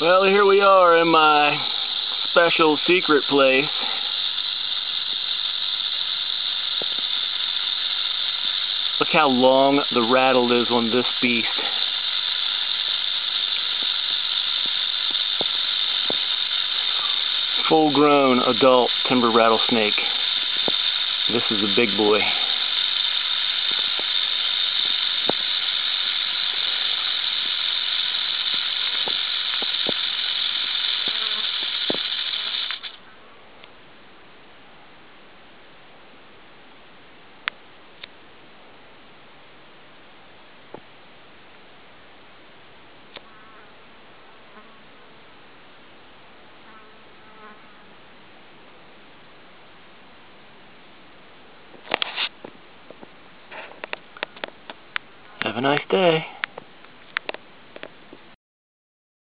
Well, here we are in my special secret place. Look how long the rattle is on this beast. Full-grown adult timber rattlesnake. This is a big boy. Have a nice day.